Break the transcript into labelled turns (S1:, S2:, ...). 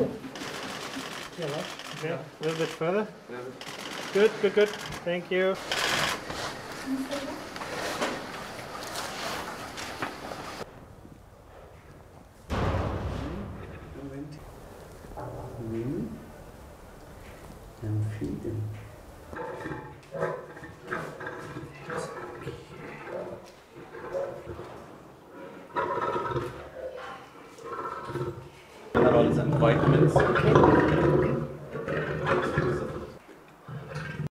S1: Okay, a little bit further. Good, good, good. Thank you.
S2: Empfehlen
S3: minerals and vitamins.